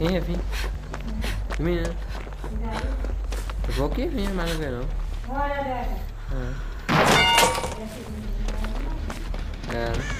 Quem ia vir? Menina. Eu vou que vinha, mas não veio não. Olha, Débora. É. É.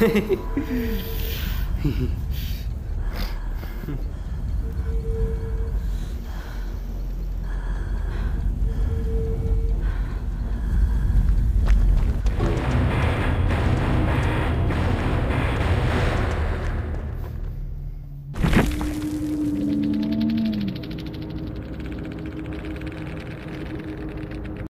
Hehehe